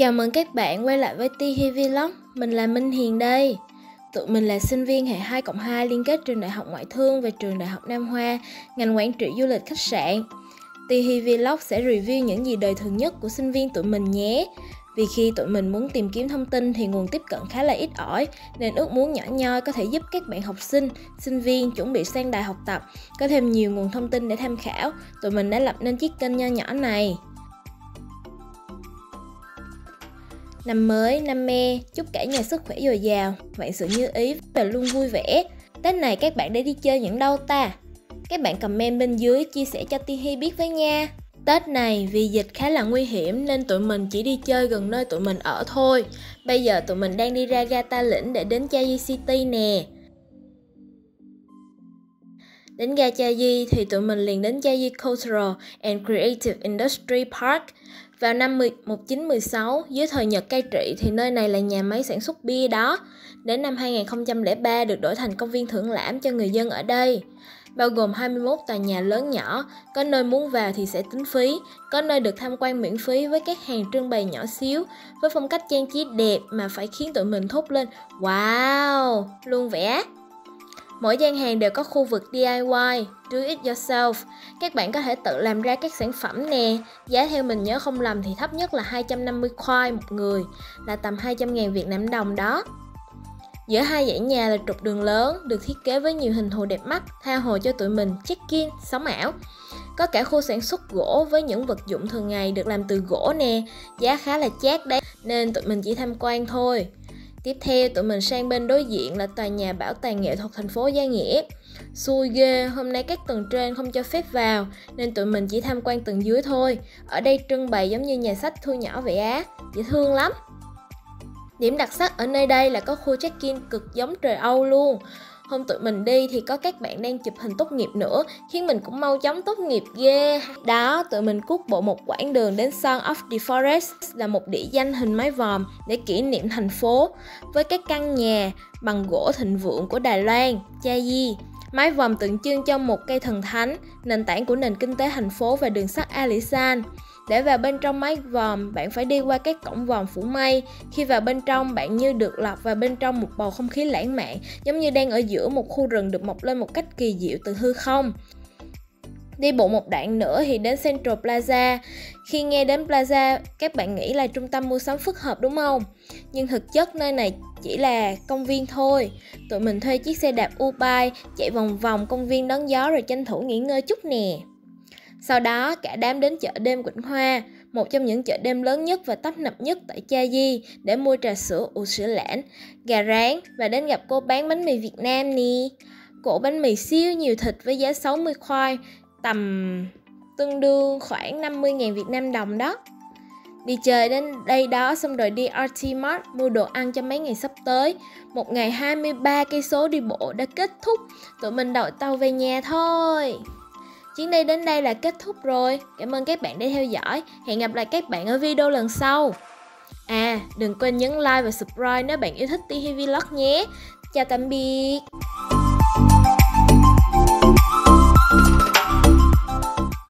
Chào mừng các bạn quay lại với Tihi Vlog, mình là Minh Hiền đây. Tụi mình là sinh viên hệ 2 cộng 2 liên kết trường Đại học Ngoại thương và trường Đại học Nam Hoa, ngành quản trị du lịch khách sạn. Tihi Vlog sẽ review những gì đời thường nhất của sinh viên tụi mình nhé. Vì khi tụi mình muốn tìm kiếm thông tin thì nguồn tiếp cận khá là ít ỏi, nên ước muốn nhỏ nhoi có thể giúp các bạn học sinh, sinh viên chuẩn bị sang đại học tập có thêm nhiều nguồn thông tin để tham khảo. Tụi mình đã lập nên chiếc kênh nho nhỏ này. Năm mới, năm me, chúc cả nhà sức khỏe dồi dào, vạn sự như ý và luôn vui vẻ. Tết này các bạn đã đi chơi những đâu ta? Các bạn comment bên dưới chia sẻ cho Tihi biết với nha. Tết này vì dịch khá là nguy hiểm nên tụi mình chỉ đi chơi gần nơi tụi mình ở thôi. Bây giờ tụi mình đang đi ra Gata Lĩnh để đến Chai City nè. Đến ga Cha thì tụi mình liền đến Cha Cultural and Creative Industry Park. Vào năm 1916, dưới thời Nhật cai trị thì nơi này là nhà máy sản xuất bia đó. Đến năm 2003 được đổi thành công viên thưởng lãm cho người dân ở đây. Bao gồm 21 tòa nhà lớn nhỏ, có nơi muốn vào thì sẽ tính phí, có nơi được tham quan miễn phí với các hàng trưng bày nhỏ xíu, với phong cách trang trí đẹp mà phải khiến tụi mình thốt lên Wow, luôn vẻ. Mỗi gian hàng đều có khu vực DIY, do it yourself. Các bạn có thể tự làm ra các sản phẩm nè. Giá theo mình nhớ không lầm thì thấp nhất là 250 khoai một người, là tầm 200 ngàn Việt Nam đồng đó. Giữa hai dãy nhà là trục đường lớn, được thiết kế với nhiều hình thù đẹp mắt, tha hồ cho tụi mình check-in, sống ảo. Có cả khu sản xuất gỗ với những vật dụng thường ngày được làm từ gỗ nè, giá khá là chát đấy, nên tụi mình chỉ tham quan thôi. Tiếp theo tụi mình sang bên đối diện là tòa nhà bảo tàng nghệ thuật thành phố Gia Nghĩa. Xui ghê, hôm nay các tầng trên không cho phép vào nên tụi mình chỉ tham quan tầng dưới thôi. Ở đây trưng bày giống như nhà sách thu nhỏ vậy á, dễ thương lắm. Điểm đặc sắc ở nơi đây là có khu check-in cực giống trời Âu luôn. Hôm tụi mình đi thì có các bạn đang chụp hình tốt nghiệp nữa, khiến mình cũng mau chóng tốt nghiệp ghê. Đó, tụi mình cuốc bộ một quãng đường đến Sun of the Forest là một địa danh hình mái vòm để kỷ niệm thành phố với các căn nhà bằng gỗ thịnh vượng của Đài Loan, Cha Di. Mái vòm tượng trưng cho một cây thần thánh, nền tảng của nền kinh tế thành phố và đường sắt Alisan. Để vào bên trong mái vòm, bạn phải đi qua các cổng vòm phủ mây. Khi vào bên trong, bạn như được lọt vào bên trong một bầu không khí lãng mạn, giống như đang ở giữa một khu rừng được mọc lên một cách kỳ diệu từ hư không. Đi bộ một đoạn nữa thì đến Central Plaza. Khi nghe đến Plaza, các bạn nghĩ là trung tâm mua sắm phức hợp đúng không? Nhưng thực chất nơi này chỉ là công viên thôi. Tụi mình thuê chiếc xe đạp U-Bike chạy vòng vòng công viên đón gió rồi tranh thủ nghỉ ngơi chút nè. Sau đó, cả đám đến chợ đêm Quỳnh Hoa, một trong những chợ đêm lớn nhất và tấp nập nhất tại Cha Di để mua trà sữa ủ sữa lãnh, gà rán và đến gặp cô bán bánh mì Việt Nam nè. Cổ bánh mì siêu nhiều thịt với giá 60 khoai, tầm tương đương khoảng 50.000 Việt Nam đồng đó. Đi chơi đến đây đó xong rồi đi RT Mart mua đồ ăn cho mấy ngày sắp tới. Một ngày 23 cây số đi bộ đã kết thúc, tụi mình đợi tàu về nhà thôi. Chuyến đi đến đây là kết thúc rồi. Cảm ơn các bạn đã theo dõi. Hẹn gặp lại các bạn ở video lần sau. À, đừng quên nhấn like và subscribe nếu bạn yêu thích TV Vlog nhé. Chào tạm biệt.